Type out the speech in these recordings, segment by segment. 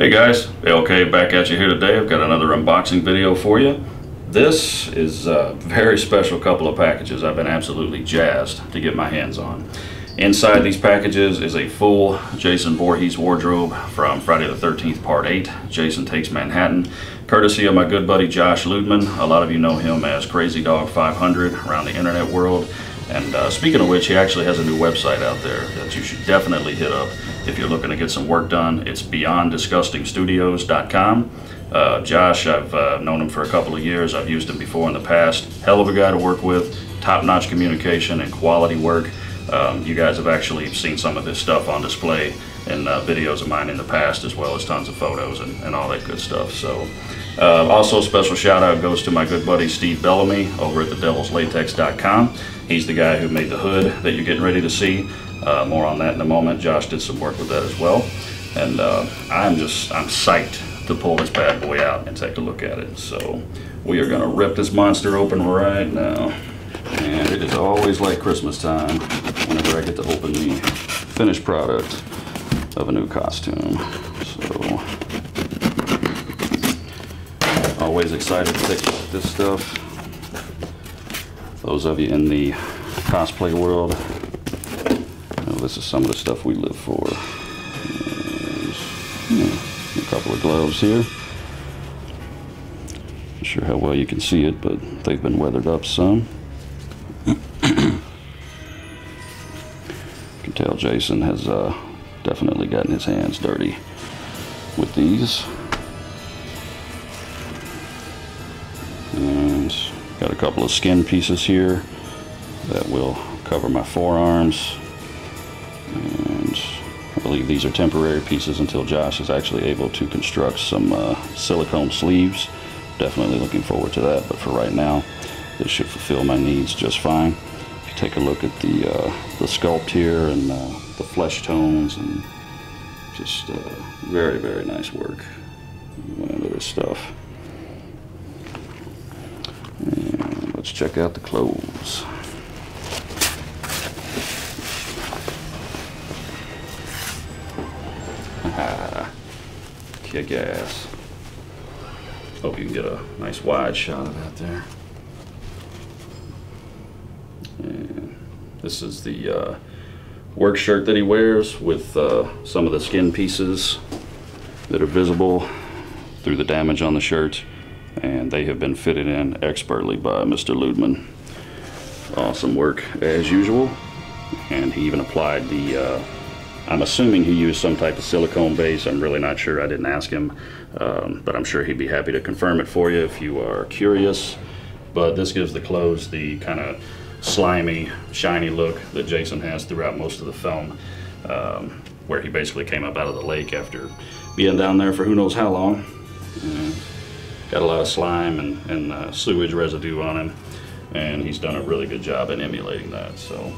Hey guys, ALK back at you here today. I've got another unboxing video for you. This is a very special couple of packages I've been absolutely jazzed to get my hands on. Inside these packages is a full Jason Voorhees wardrobe from Friday the 13th Part 8, Jason Takes Manhattan, courtesy of my good buddy Josh Ludemann. A lot of you know him as Crazy Dog 500 around the internet world. And uh, speaking of which, he actually has a new website out there that you should definitely hit up if you're looking to get some work done. It's beyonddisgustingstudios.com. Uh, Josh, I've uh, known him for a couple of years. I've used him before in the past. Hell of a guy to work with, top-notch communication and quality work. Um, you guys have actually seen some of this stuff on display in uh, videos of mine in the past, as well as tons of photos and, and all that good stuff. So, uh, also special shout out goes to my good buddy Steve Bellamy over at thedevilslatex.com. He's the guy who made the hood that you're getting ready to see. Uh, more on that in a moment. Josh did some work with that as well. And uh, I'm just, I'm psyched to pull this bad boy out and take a look at it. So we are gonna rip this monster open right now. And it is always like Christmas time whenever I get to open the finished product of a new costume. So, always excited to take this stuff. Those of you in the cosplay world, this is some of the stuff we live for. Hmm, a couple of gloves here. Not sure how well you can see it, but they've been weathered up some. you can tell Jason has uh, definitely gotten his hands dirty with these. Got a couple of skin pieces here that will cover my forearms. And I believe these are temporary pieces until Josh is actually able to construct some uh, silicone sleeves. Definitely looking forward to that, but for right now, this should fulfill my needs just fine If you take a look at the uh, the sculpt here and uh, the flesh tones and just uh, very very nice work went into this stuff and let's check out the clothes. Kick ass. Hope you can get a nice wide shot of that there. This is the uh, work shirt that he wears with uh, some of the skin pieces that are visible through the damage on the shirt. And they have been fitted in expertly by Mr. Ludemann. Awesome work as usual. And he even applied the, uh, I'm assuming he used some type of silicone base. I'm really not sure. I didn't ask him. Um, but I'm sure he'd be happy to confirm it for you if you are curious. But this gives the clothes the kind of slimy, shiny look that Jason has throughout most of the film, um, where he basically came up out of the lake after being down there for who knows how long. Uh, got a lot of slime and, and uh, sewage residue on him, and he's done a really good job in emulating that. So,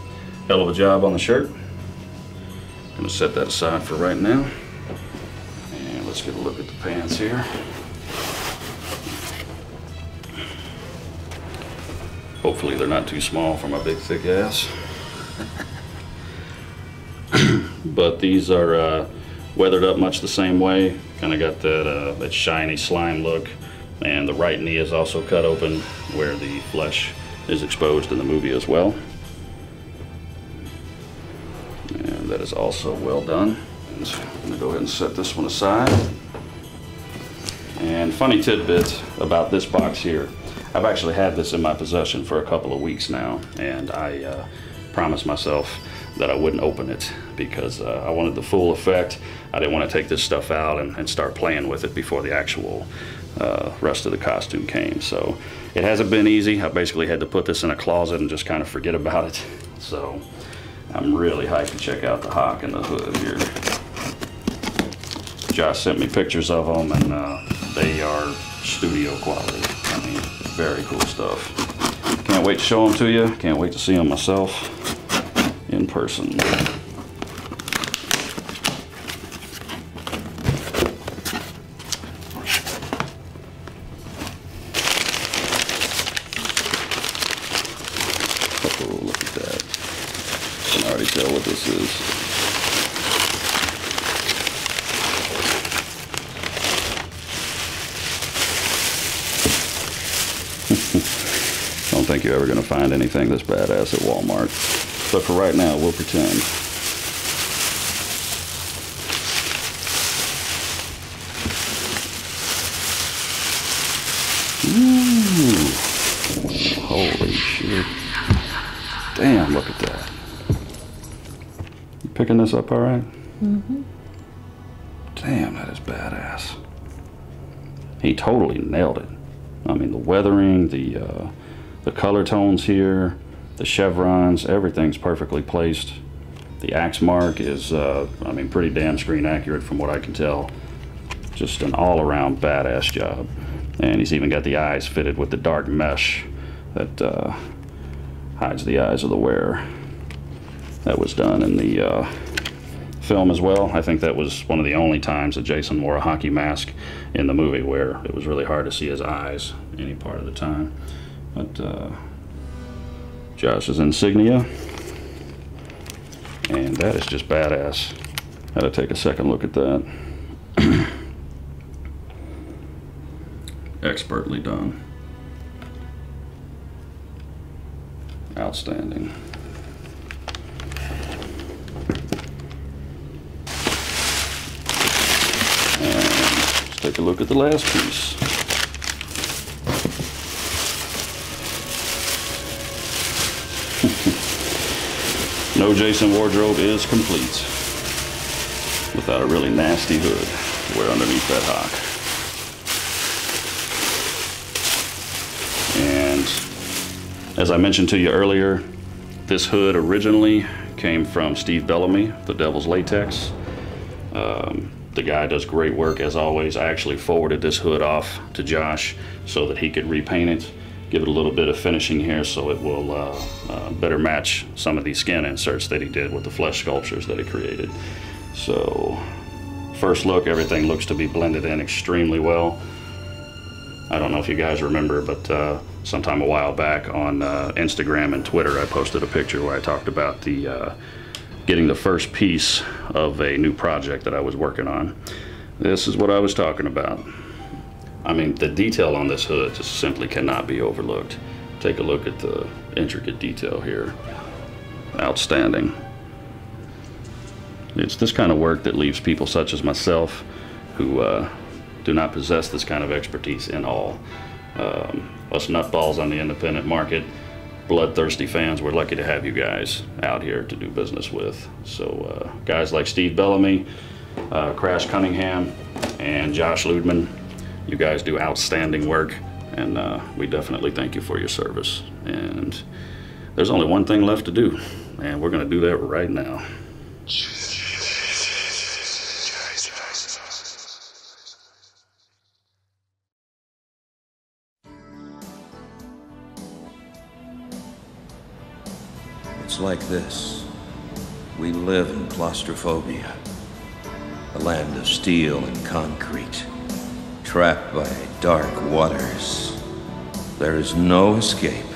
hell of a job on the shirt. I'm Gonna set that aside for right now. And let's get a look at the pants here. Hopefully they're not too small for my big thick ass. but these are uh, weathered up much the same way. Kind of got that, uh, that shiny slime look. And the right knee is also cut open where the flesh is exposed in the movie as well. And that is also well done. I'm gonna go ahead and set this one aside. And funny tidbit about this box here. I've actually had this in my possession for a couple of weeks now, and I uh, promised myself that I wouldn't open it because uh, I wanted the full effect. I didn't want to take this stuff out and, and start playing with it before the actual uh, rest of the costume came. So it hasn't been easy. I basically had to put this in a closet and just kind of forget about it. So I'm really hyped to check out the Hawk and the hood here. Josh sent me pictures of them and uh, they are studio quality. I mean, very cool stuff. Can't wait to show them to you. Can't wait to see them myself in person. cool. Look at that. I can already tell what this is. Don't think you're ever going to find anything this badass at Walmart. But for right now, we'll pretend. Ooh. Holy shit. Damn, look at that. You picking this up all right? Mm-hmm. Damn, that is badass. He totally nailed it. I mean, the weathering, the uh, the color tones here, the chevrons, everything's perfectly placed. The axe mark is, uh, I mean, pretty damn screen accurate from what I can tell. Just an all-around badass job. And he's even got the eyes fitted with the dark mesh that uh, hides the eyes of the wearer. That was done in the uh, film as well. I think that was one of the only times that Jason wore a hockey mask in the movie where it was really hard to see his eyes any part of the time. But uh, Josh's insignia, and that is just badass. Had to take a second look at that. Expertly done. Outstanding. And let's take a look at the last piece. no Jason wardrobe is complete without a really nasty hood to wear underneath that hock. And as I mentioned to you earlier, this hood originally came from Steve Bellamy, the Devil's Latex. Um, the guy does great work as always. I actually forwarded this hood off to Josh so that he could repaint it, give it a little bit of finishing here so it will uh, uh, better match some of these skin inserts that he did with the flesh sculptures that he created. So first look, everything looks to be blended in extremely well. I don't know if you guys remember, but uh, sometime a while back on uh, Instagram and Twitter, I posted a picture where I talked about the uh, getting the first piece of a new project that I was working on. This is what I was talking about. I mean, the detail on this hood just simply cannot be overlooked. Take a look at the intricate detail here. Outstanding. It's this kind of work that leaves people such as myself who uh, do not possess this kind of expertise in all. Um, us nutballs on the independent market bloodthirsty fans, we're lucky to have you guys out here to do business with. So uh, guys like Steve Bellamy, uh, Crash Cunningham, and Josh Ludemann, you guys do outstanding work, and uh, we definitely thank you for your service. And there's only one thing left to do, and we're going to do that right now. Like this. We live in claustrophobia, a land of steel and concrete, trapped by dark waters. There is no escape,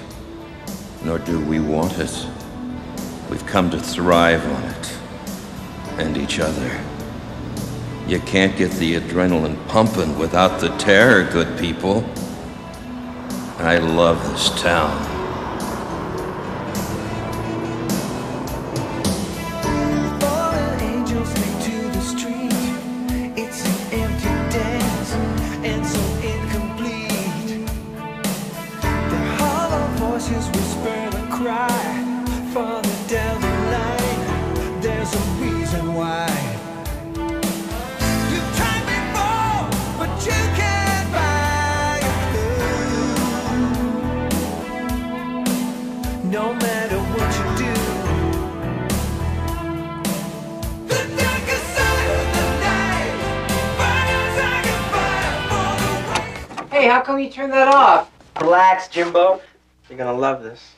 nor do we want it. We've come to thrive on it, and each other. You can't get the adrenaline pumping without the terror, good people. I love this town. Farther down the line, there's a reason why. You tried before, but you can't buy it through. No matter what you do. The darker side of the night burns like a fire for the Hey, how come you turned that off? Relax, Jimbo. You're gonna love this.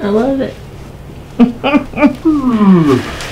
I love it.